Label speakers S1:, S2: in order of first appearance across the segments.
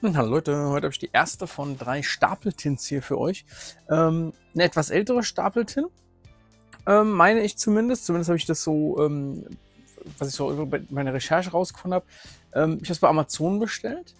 S1: Hm, Hallo Leute, heute habe ich die erste von drei Stapeltins hier für euch. Ähm, eine etwas ältere Stapeltin, ähm, meine ich zumindest. Zumindest habe ich das so, ähm, was ich so über meine Recherche rausgefunden habe. Ähm, ich habe es bei Amazon bestellt.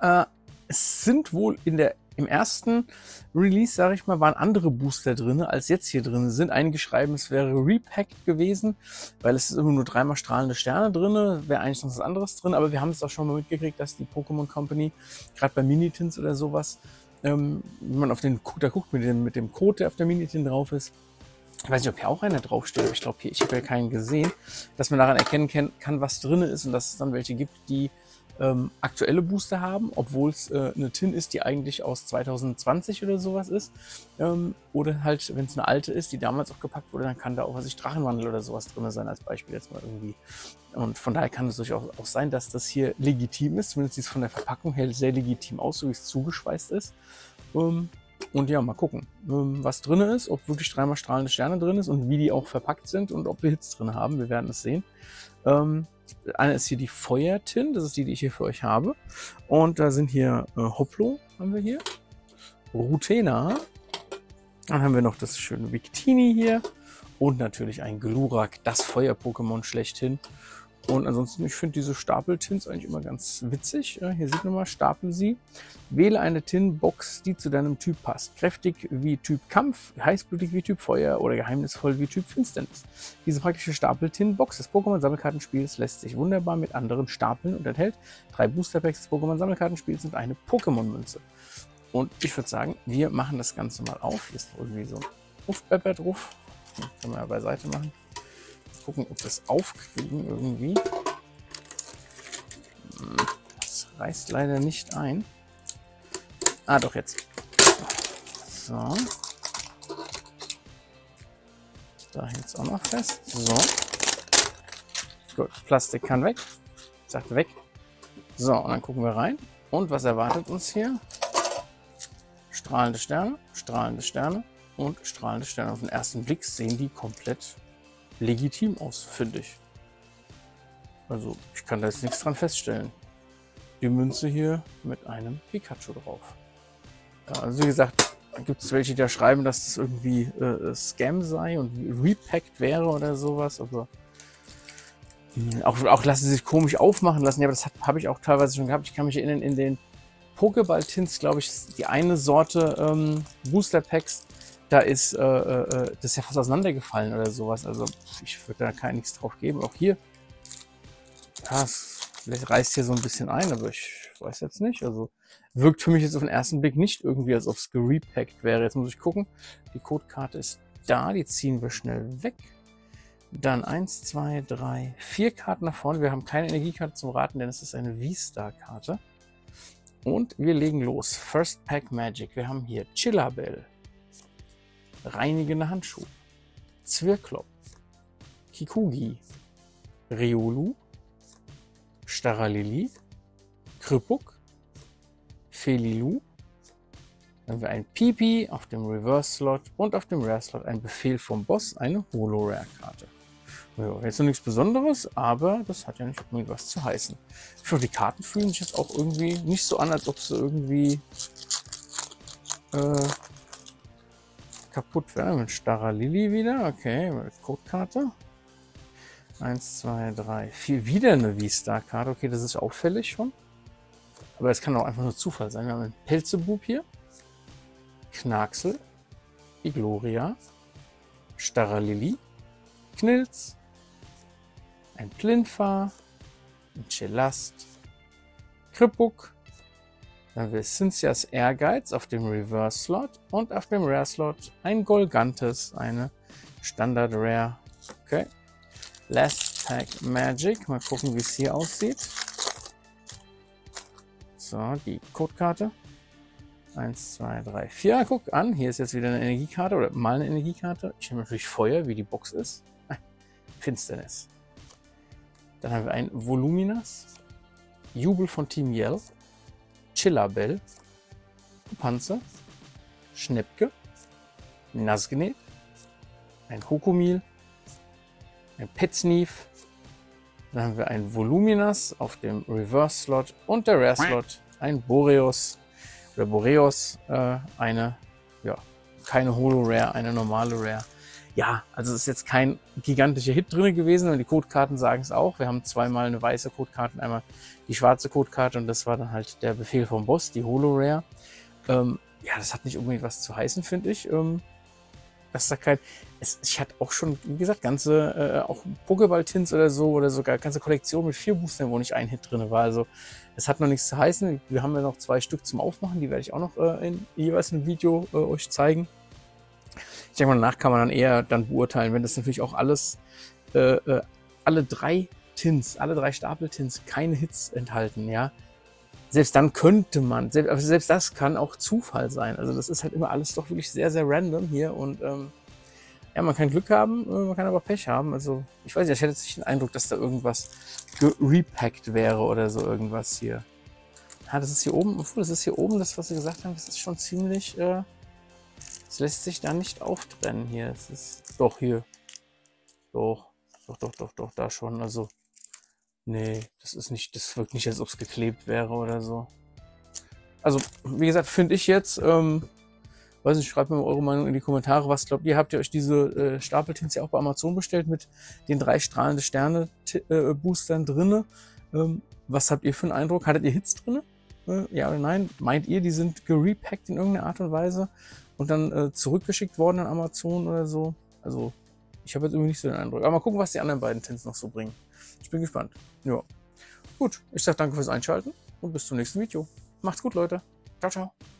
S1: Äh, es sind wohl in der im ersten Release, sage ich mal, waren andere Booster drin, als jetzt hier drin sind. Einige schreiben, es wäre repacked gewesen, weil es ist immer nur dreimal strahlende Sterne drin, wäre eigentlich noch was anderes drin, aber wir haben es auch schon mal mitgekriegt, dass die Pokémon Company, gerade bei Minitins oder sowas, ähm, wenn man auf den, da guckt mit dem, mit dem Code, der auf der Minitin drauf ist, ich weiß nicht, ob hier auch einer draufsteht, aber ich glaube, hier, ich habe ja keinen gesehen, dass man daran erkennen kann, was drin ist und dass es dann welche gibt, die ähm, aktuelle Booster haben, obwohl es äh, eine Tin ist, die eigentlich aus 2020 oder sowas ist. Ähm, oder halt, wenn es eine alte ist, die damals auch gepackt wurde, dann kann da auch was ich Drachenwandel oder sowas drin sein, als Beispiel jetzt mal irgendwie. Und von daher kann es durchaus auch sein, dass das hier legitim ist. Zumindest sieht es von der Verpackung her sehr legitim aus, so wie es zugeschweißt ist. Ähm, und ja, mal gucken, ähm, was drin ist, ob wirklich dreimal strahlende Sterne drin ist und wie die auch verpackt sind und ob wir Hits drin haben. Wir werden es sehen. Ähm, eine ist hier die Feuertin, das ist die, die ich hier für euch habe. Und da sind hier äh, Hoplo, haben wir hier. Rutena. Dann haben wir noch das schöne Victini hier. Und natürlich ein Glurak, das Feuer-Pokémon schlechthin. Und ansonsten, ich finde diese Stapeltins eigentlich immer ganz witzig. Hier sieht man mal, stapel sie. Wähle eine Tin-Box, die zu deinem Typ passt. Kräftig wie Typ Kampf, heißblutig wie Typ Feuer oder geheimnisvoll wie Typ Finsternis. Diese praktische Stapel-Tin-Box des Pokémon-Sammelkartenspiels lässt sich wunderbar mit anderen stapeln und enthält drei Booster-Packs des Pokémon-Sammelkartenspiels und eine Pokémon-Münze. Und ich würde sagen, wir machen das Ganze mal auf. Hier ist irgendwie so ein Luftpepper drauf. Den können wir ja beiseite machen gucken, ob wir es aufkriegen irgendwie. Das reißt leider nicht ein. Ah, doch jetzt. So. Da jetzt auch noch fest. So. Gut, Plastik kann weg. Sagt weg. So, und dann gucken wir rein. Und was erwartet uns hier? Strahlende Sterne, strahlende Sterne und strahlende Sterne. Auf den ersten Blick sehen die komplett legitim aus, finde ich. Also ich kann da jetzt nichts dran feststellen. Die Münze hier mit einem Pikachu drauf. Ja, also wie gesagt, gibt es welche, die da schreiben, dass das irgendwie äh, Scam sei und repackt wäre oder sowas, aber mh, hm, auch, auch lassen sie sich komisch aufmachen lassen. Ja, aber das habe ich auch teilweise schon gehabt. Ich kann mich erinnern, in den Pokéball-Tints, glaube ich, die eine Sorte ähm, Booster Packs, da ist äh, äh, das ist ja fast auseinandergefallen oder sowas. Also ich würde da kein nichts drauf geben. Auch hier, ja, es reißt hier so ein bisschen ein, aber ich weiß jetzt nicht. Also wirkt für mich jetzt auf den ersten Blick nicht irgendwie, als ob es gerepackt wäre. Jetzt muss ich gucken. Die Codekarte ist da, die ziehen wir schnell weg. Dann eins, zwei, drei, vier Karten nach vorne. Wir haben keine Energiekarte zum Raten, denn es ist eine V-Star-Karte. Und wir legen los. First Pack Magic. Wir haben hier Chillabell, reinigende Handschuhe, Zwirklop, Kikugi, Riolu, Staralili, Kripuk, Felilu, dann haben wir ein Pipi auf dem Reverse-Slot und auf dem Rare-Slot ein Befehl vom Boss, eine Holo-Rare-Karte. Ja, jetzt noch nichts Besonderes, aber das hat ja nicht unbedingt was zu heißen. Ich finde, die Karten fühlen sich jetzt auch irgendwie nicht so an, als ob sie irgendwie äh, kaputt werden. Mit starrer Lilly wieder. Okay, Codekarte. Eins, zwei, drei, vier. Wieder eine V-Star-Karte. Okay, das ist auffällig schon. Aber es kann auch einfach nur Zufall sein. Wir haben einen Pelzebub hier. Knacksel. Igloria. Starrer Lilly. Knilz. Ein Plinfa. Ein Chelast. Krippuk. Dann haben wir Cynthias Ehrgeiz auf dem Reverse Slot und auf dem Rare Slot ein Golgantes, eine Standard Rare. Okay. Last Pack Magic. Mal gucken, wie es hier aussieht. So, die Codekarte. 1, 2, 3, 4. Guck an, hier ist jetzt wieder eine Energiekarte oder mal eine Energiekarte. Ich nehme natürlich Feuer, wie die Box ist. Finsternis. Dann haben wir ein Voluminas. Jubel von Team Yell. Chillabell, Panzer, Schnepke, Nasgenät, ein Hokomil, ein Petsneef, dann haben wir ein Voluminas auf dem Reverse Slot und der Rare Slot ein Boreos oder Boreos, äh, eine, ja, keine Holo Rare, eine normale Rare. Ja, also es ist jetzt kein gigantischer Hit drin gewesen und die Codekarten sagen es auch. Wir haben zweimal eine weiße Codekarte und einmal die schwarze Codekarte und das war dann halt der Befehl vom Boss, die Holo Rare. Ähm, ja, das hat nicht unbedingt was zu heißen, finde ich. Ähm, das da kein, es, ich hatte auch schon, wie gesagt, ganze, äh, auch Pokéball-Tins oder so oder sogar ganze Kollektion mit vier Boostern, wo nicht ein Hit drin war. Also es hat noch nichts zu heißen. Wir haben ja noch zwei Stück zum Aufmachen, die werde ich auch noch äh, in jeweils ein Video äh, euch zeigen. Ich denke mal, danach kann man dann eher dann beurteilen, wenn das natürlich auch alles, äh, äh, alle drei Tins, alle drei Stapeltins keine Hits enthalten, ja. Selbst dann könnte man, selbst, also selbst das kann auch Zufall sein. Also das ist halt immer alles doch wirklich sehr, sehr random hier und ähm, ja, man kann Glück haben, äh, man kann aber Pech haben. Also ich weiß nicht, ich hätte jetzt nicht den Eindruck, dass da irgendwas gerepackt wäre oder so irgendwas hier. Ja, das ist hier oben, das ist hier oben, das, was sie gesagt haben, das ist schon ziemlich, äh, es lässt sich da nicht auftrennen hier. Es ist doch hier. Doch, doch, doch, doch, doch, da schon. Also, nee, das ist nicht, das wirkt nicht, als ob es geklebt wäre oder so. Also, wie gesagt, finde ich jetzt, ähm, weiß nicht, schreibt mir mal eure Meinung in die Kommentare. Was glaubt ihr? Habt ihr euch diese äh, Stapeltins ja auch bei Amazon bestellt mit den drei strahlende Sterne äh, Boostern drinne? Ähm, was habt ihr für einen Eindruck? Hattet ihr Hits drinne? Äh, ja oder nein? Meint ihr, die sind gerepackt in irgendeiner Art und Weise? Und dann äh, zurückgeschickt worden an Amazon oder so. Also ich habe jetzt irgendwie nicht so den Eindruck. Aber mal gucken, was die anderen beiden Tins noch so bringen. Ich bin gespannt. Ja. Gut, ich sage danke fürs Einschalten und bis zum nächsten Video. Macht's gut, Leute. Ciao, ciao.